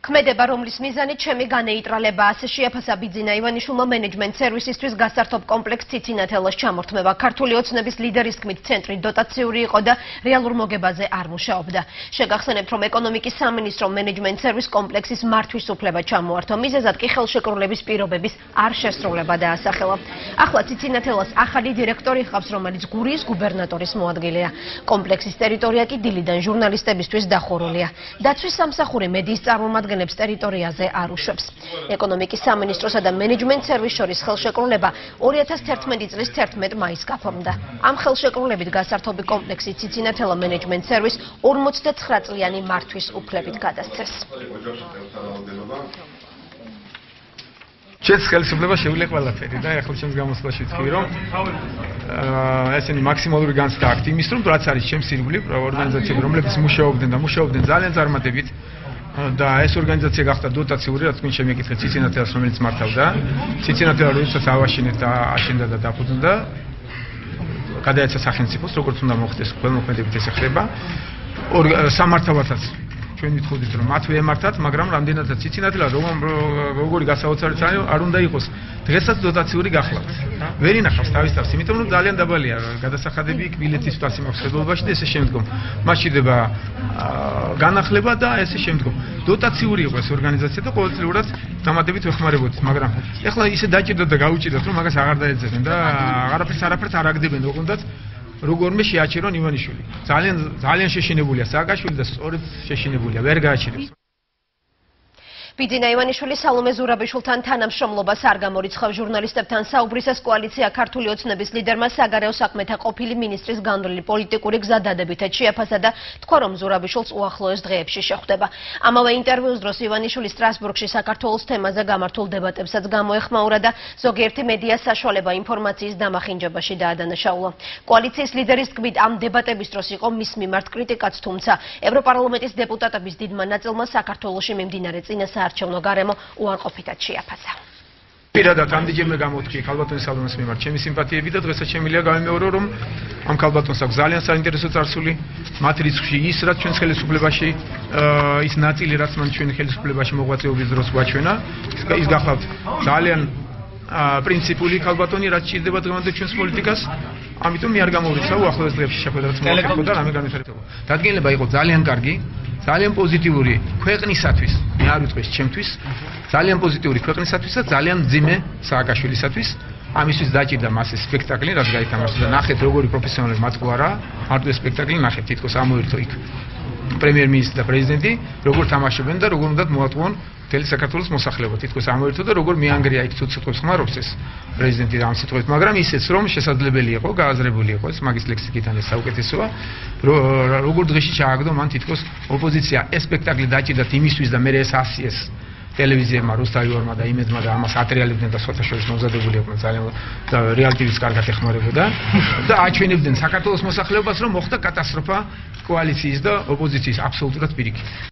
ქმედება რომლის მიზანი ჩემი განეიტრალება. ასე შეაფასა ბიძინა ივანიშვილმა მენეჯმენტ სერვისისთვის გასართობ კომპლექს ციცინათელას ჩამორთმევა ქართული ოცნების ლიდერის თქმით ცენტრი დოტაციური იყო და რეალურ მოგებაზე არ მუშაობდა. შეგახსენებთ რომ ეკონომიკის სამინისტრო მენეჯმენტ სერვის კომპლექსის მართვის უფლება ჩამოართვა. მიზეზად კი ხელშეკრულების პირობების არ შესრულება დაასახელა. ახლა ციცინათელას ახალი დირექტორი ხავს რომელიც გურიის გუბერნატორის მოადგილეა. კომპლექსის ტერიტორია კი დილიდან ჟურნალისტებისთვის დახურულია. დაცვის სამსახური მედიის წარმომადგენლ წარმოადგენებს ტერიტორიაზე არ უშვებს. ეკონომიკის სამინისტროსა და მენეჯმენტ სერვის შორის ხელშეკრულება 2011 წლის 11 მაისს გაფორმდა. ამ ხელშეკრულებით გასართობი კომპლექსი ციცინათელა მენეჯმენტ სერვის 59 წლიანი მართვის უფლებით გადასცეს. ჩვენს ხელისუფლება შეუძლია ყველაფერი და ახლა ჩემს გამოსვლაში ვთქვი რომ აა ესენი მაქსიმალური განცდა აქვს იმის რომ რაც არის ჩემს ირგვლივ ორგანიზაციები რომლებიც მუშაობდნენ და მუშაობდნენ ძალიან წარმატებით და ეს ორგანიზაცია გახდა დოტაციური, რაც მინ შემეკითხე ციცინათელს, რომელიც მართავდა. ციცინათელა როდესაც ავაშინეთ და აშენდა და დაფუძნდა, გადაეცა სახელმწიფოს, როგორც უნდა მოხდეს, ყველმოქმედებით ეს ხდება. სამართავათაც ჩვენ ვიტყოდით რომ მათ ვემართათ, მაგრამ რამდენადაც იცინათ რა როგორი გასაოცარი წანი არ უნდა იყოს. დღესაც დოტაციური გახლავთ. ვერ ინახავს თავის თავს, იმიტომ რომ ძალიან დაბალია გადასახადები კბილეთის თვასი მოხსებობაში და ესე შემდგომ. მასშტაბება განახლება და ესე შემდგომ. დოტაციური იყო ეს ორგანიზაცია და ყოველწლიურად დამატებით ვეხმარებოდით, მაგრამ ეხლა ისე დაჭირდათ და გაუჭირდათ რომ მაგას აღარ დაეძებენ და აღარაფერს არაფერს არ აგდებენ, ოღონდ როგორმე შეაჩერონ ივანიშვილი. ძალიან ძალიან შეშინებულია სააკაშვილი და სწორედ შეშინებულია, ვერ გააჩერებს. ბიძინა ივანიშვილი სალომე ზურაბიშვილთან თანამშრომლობას არ გამორიცხავს ჟურნალისტებთან საუბრისას კოალიცია ქართული ოცნების ლიდერმა საგარეო საქმეთა ყოფილი მინისტრის განვლილი პოლიტიკური გზა დადებითად შეაფასა და თქვა რომ ზურაბიშვილს უახლოეს დღეებში შეხვდება. ამავე ინტერვიუს დროს ივანიშვილი სტრასბურგში საქართველოს თემაზე გამართულ დებატებსაც გამოეხმაურა და ზოგიერთი მედია საშუალება ინფორმაციის დამახინჯებაში დაადანაშაულა. კოალიციის ლიდერის თქმით ამ დებატების დროს იყო მის მიმართ კრიტიკაც, თუმცა ევროპარლამენტის დეპუტატების დიდმა ნაწილმა საქართველოში მიმდინარე წინასა საარჩევნო გარემო უარყოფითად შეაფასა. პირადად ამდიჯერმე გამოთქვი ქალბატონის სალონის მიმართ. ჩემი სიმპათიები და დღესაც შემიძლია გავიმეორო რომ ამ ქალბატონს აქვს ძალიან საინტერესო წარსული. მათ რიცხვში ის რაც ჩვენს ხელისუფლებაში ის ნაწილი რაც მან ჩვენი ხელისუფლებაში მოღვაწეობის დროს გვაჩვენა ის გახლავთ ძალიან პრინციპული ქალბატონი რაც ჭირდება დღევანდელ ჩვენს პოლიტიკას. ამიტომ მე არ გამოვიცა უახლოეს დღეებში შეხვედრაც მოხდა და რამე განვითარებულა დადგენილება იყო ძალიან კარგი ძალიან პოზიტიური ქვეყნისათვის, მე არ ვიტყვი ჩემთვის, ძალიან პოზიტიური ქვეყნისათვის და ძალიან ძიმე სააკაშვილისათვის. ამისთვის დაჭირდა მასე სპექტაკლი, რაც გაითამაშა და ნახეთ როგორი პროფესიონალი მაწყვარა, მარტო სპექტაკლი ნახეთ, თითქოს ამოერთო იქ პრემიერ-მინისტრი და პრეზიდენტი, როგორ თამაშობენ და როგორ უნდა მოატყუონ მთელი საქართველოს მოსახლეობა. თითქოს ამოერთო და როგორ მიანგრია იქ ცუცუწყებს ხმარობს ეს პრეზიდენტი და ამ სიტყვით მაგრამ ისეც რომ შესაძლებელი იყო გააზრებული იყო ეს მაგის ლექსიკიდან ეს საუკეთესოა როგორ დღეში ჩააგდო მან თითქოს ოპოზიცია. ეს სპექტაკლი დაჭირდათ იმისთვის და მე ეს ასიეს ტელევიზიებმა რუსთავიორმა და იმედმა და ამას ატრიალებდნენ და სხვათა შორის მომზადებული იყვნენ ძალიან და რეალიტივის კარგად ეხმარებოდა. და აჩვენებდნენ საქართველოს მოსახლეობას რომ მოხდა კატასტროფა კოალიციის და ოპოზიციის აბსოლუტურად პირიქით